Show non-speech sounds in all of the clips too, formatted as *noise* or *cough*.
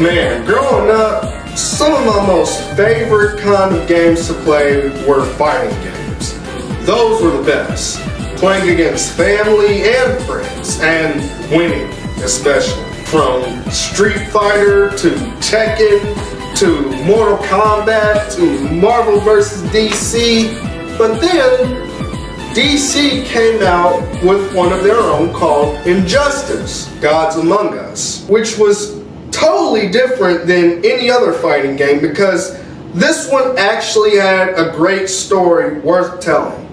Man, growing up, some of my most favorite kind of games to play were fighting games. Those were the best. Playing against family and friends, and winning especially. From Street Fighter to Tekken to Mortal Kombat to Marvel vs. DC. But then DC came out with one of their own called Injustice, Gods Among Us, which was totally different than any other fighting game because this one actually had a great story worth telling.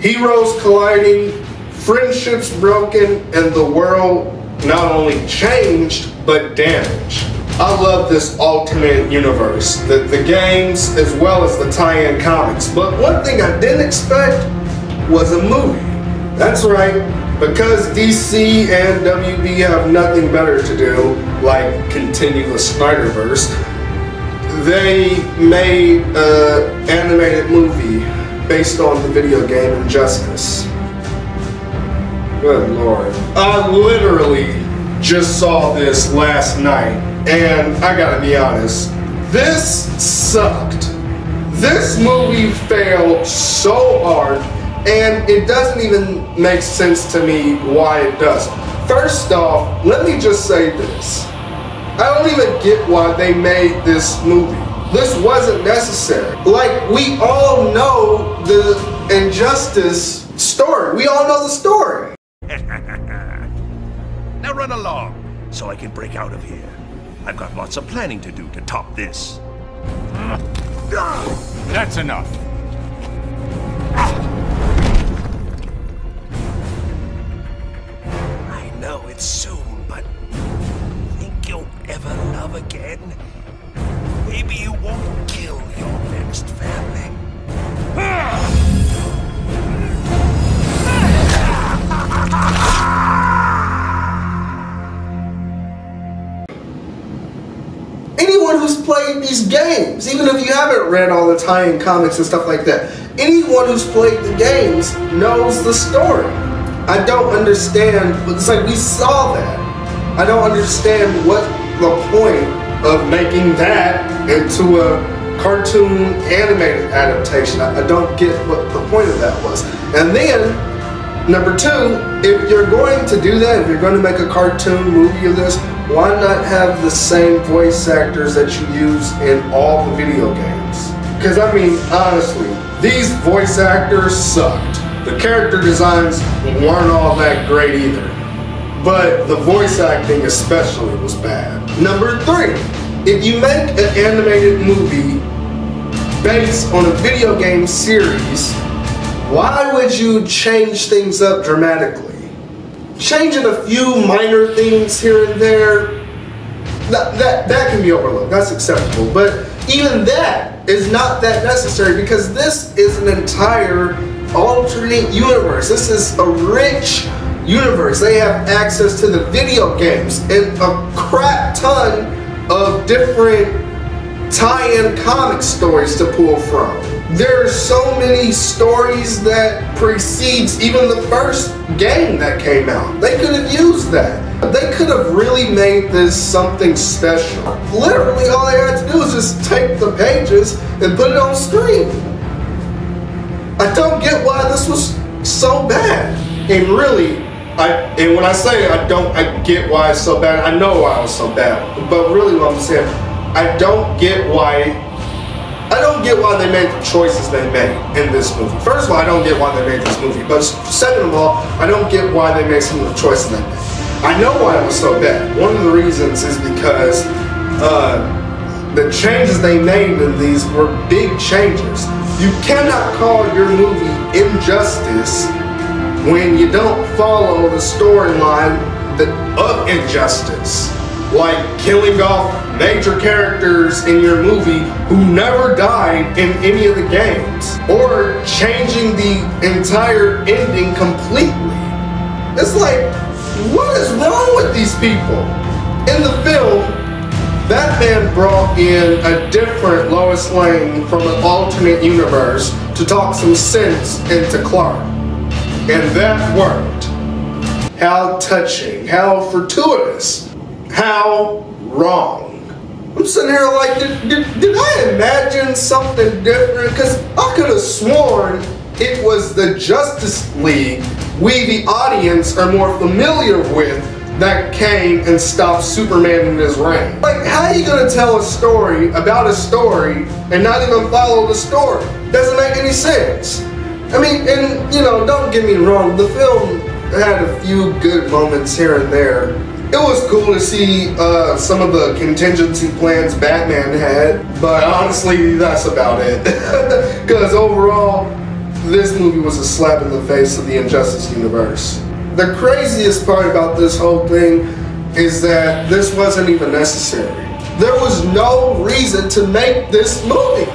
Heroes colliding, friendships broken, and the world not only changed but damaged. I love this alternate universe, the, the games as well as the tie-in comics. But one thing I didn't expect was a movie. That's right, because DC and WB have nothing better to do, like continue the Snyderverse, they made an animated movie based on the video game Injustice. Good lord. I literally just saw this last night, and I gotta be honest, this sucked. This movie failed so hard and it doesn't even make sense to me why it doesn't. First off, let me just say this. I don't even get why they made this movie. This wasn't necessary. Like, we all know the injustice story. We all know the story. *laughs* now run along, so I can break out of here. I've got lots of planning to do to top this. That's enough. It soon, but think you'll ever love again? Maybe you won't kill your next family. Anyone who's played these games, even if you haven't read all the tie-in comics and stuff like that, anyone who's played the games knows the story. I don't understand. It's like we saw that. I don't understand what the point of making that into a cartoon animated adaptation. I, I don't get what the point of that was. And then, number two, if you're going to do that, if you're going to make a cartoon movie of this, why not have the same voice actors that you use in all the video games? Because I mean, honestly, these voice actors sucked. The character designs weren't all that great either, but the voice acting especially was bad. Number three, if you make an animated movie based on a video game series, why would you change things up dramatically? Changing a few minor things here and there, that, that, that can be overlooked, that's acceptable, but even that is not that necessary because this is an entire alternate universe. This is a rich universe. They have access to the video games and a crap ton of different tie-in comic stories to pull from. There are so many stories that precedes even the first game that came out. They could have used that. They could have really made this something special. Literally all they had to do was just take the pages and put it on screen. I don't get why this was so bad. And really, I and when I say I don't I get why it's so bad, I know why it was so bad. But really what I'm saying, I don't get why I don't get why they made the choices they made in this movie. First of all, I don't get why they made this movie. But second of all, I don't get why they made some of the choices they made. I know why it was so bad. One of the reasons is because uh, the changes they made in these were big changes. You cannot call your movie Injustice when you don't follow the storyline of Injustice. Like killing off major characters in your movie who never died in any of the games. Or changing the entire ending completely. It's like, what is wrong with these people? In the film, Batman brought in a different Lois Lane from an alternate universe to talk some sense into Clark. And that worked. How touching, how fortuitous, how wrong. I'm sitting here like, did, did, did I imagine something different? Because I could have sworn it was the Justice League we, the audience, are more familiar with that came and stopped Superman in his reign. Like, how are you gonna tell a story about a story and not even follow the story? Doesn't make any sense. I mean, and you know, don't get me wrong, the film had a few good moments here and there. It was cool to see uh, some of the contingency plans Batman had, but honestly, that's about it. *laughs* Because overall, this movie was a slap in the face of the Injustice universe. The craziest part about this whole thing is that this wasn't even necessary. There was no reason to make this movie.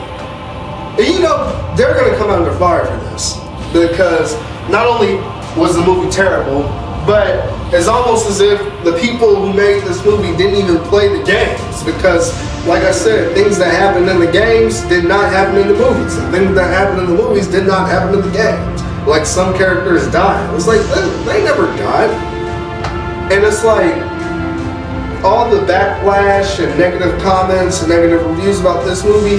And you know, they're gonna come under fire for this because not only was the movie terrible, but it's almost as if the people who made this movie didn't even play the games because, like I said, things that happened in the games did not happen in the movies, and things that happened in the movies did not happen in the games. Like some characters die. It was like they, they never died, and it's like all the backlash and negative comments and negative reviews about this movie.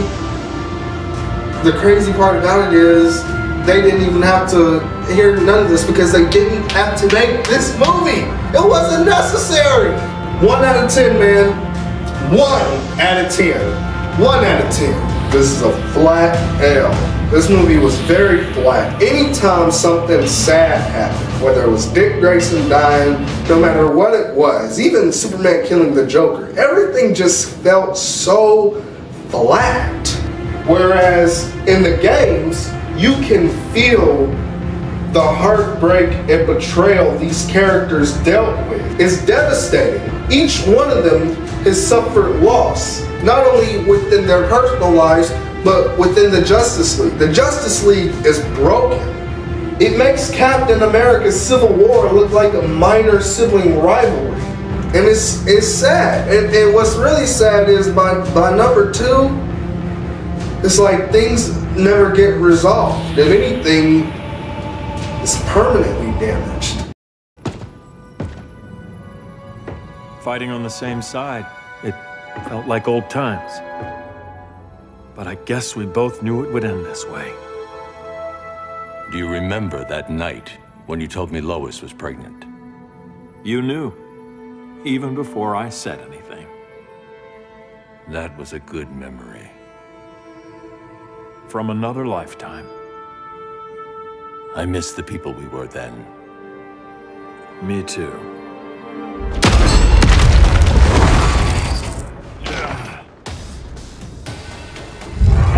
The crazy part about it is they didn't even have to hear none of this because they didn't have to make this movie. It wasn't necessary. One out of 10, man. One out of 10. One out of 10. This is a flat L. This movie was very flat. Anytime something sad happened, whether it was Dick Grayson dying, no matter what it was, even Superman killing the Joker, everything just felt so flat. Whereas in the games, you can feel the heartbreak and betrayal these characters dealt with. It's devastating. Each one of them has suffered loss, not only within their personal lives, but within the Justice League. The Justice League is broken. It makes Captain America's Civil War look like a minor sibling rivalry. And it's it's sad. And, and what's really sad is by by number two, it's like things never get resolved. If anything, it's permanently damaged. Fighting on the same side, it felt like old times. But I guess we both knew it would end this way. Do you remember that night when you told me Lois was pregnant? You knew, even before I said anything. That was a good memory. From another lifetime. I miss the people we were then. Me too.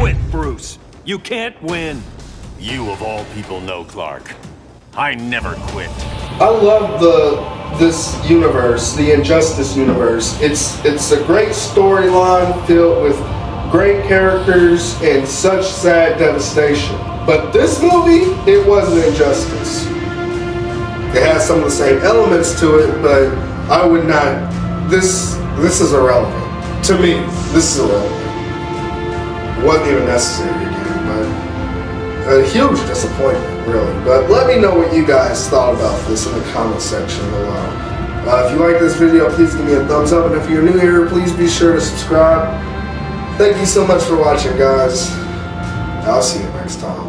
Quit, Bruce. You can't win. You of all people know Clark. I never quit. I love the this universe, the Injustice universe. It's it's a great storyline filled with great characters and such sad devastation. But this movie, it wasn't injustice. It has some of the same elements to it, but I would not. This this is irrelevant to me. This is irrelevant. Wasn't even necessary to again, but a huge disappointment, really. But let me know what you guys thought about this in the comment section below. Uh, if you like this video, please give me a thumbs up, and if you're new here, please be sure to subscribe. Thank you so much for watching, guys. I'll see you next time.